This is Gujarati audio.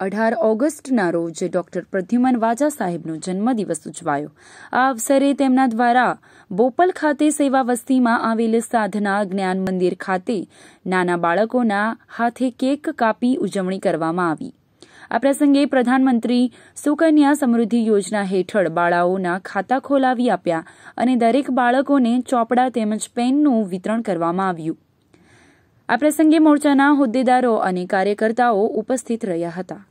અઢાર ઓગસ્ટના રોજ ડોક્ટર પ્રદ્યુમન વાજા સાહેબનો જન્મદિવસ ઉજવાયો. આ અવસરે તેમના દ્વારા બોપલ ખાતે સેવા વસ્તીમાં આવેલ સાધના જ્ઞાન મંદિર ખાતે નાના બાળકોના હાથે કેક કાપી ઉજવણી કરવામાં આવી. આ પ્રસંગે પ્રધાનમંત્રી સુકન્યા સમૃદ્ધિ યોજના હેઠળ બાળાઓના ખાતા ખોલાવી આપ્યા અને દરેક બાળકોને ચોપડા તેમજ પેનનું વિતરણ કરવામાં આવ્યું. આ પ્રસંગે મોરચાના હોદ્દેદારો અને કાર્યકર્તાઓ ઉપસ્થિત રહ્યા હતા.